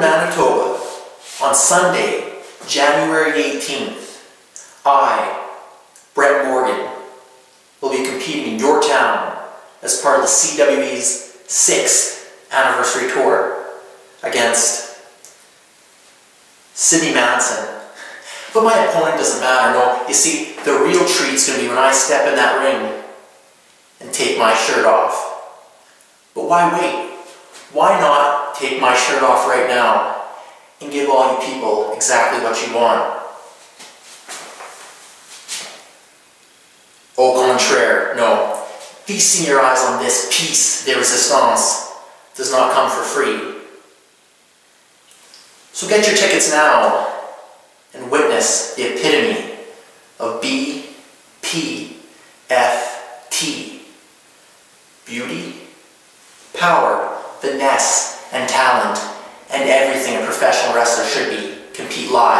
Manitoba on Sunday, January 18th, I, Brett Morgan, will be competing in your town as part of the CWE's sixth anniversary tour against Sydney Manson. But my opponent doesn't matter, no. You see, the real treat's gonna be when I step in that ring and take my shirt off. But why wait? Why not take my shirt off right now and give all you people exactly what you want? Au contraire, no. Feasting your eyes on this piece de resistance does not come for free. So get your tickets now and witness the epitome of BPFT. Beauty, power, finesse, and talent, and everything a professional wrestler should be compete live.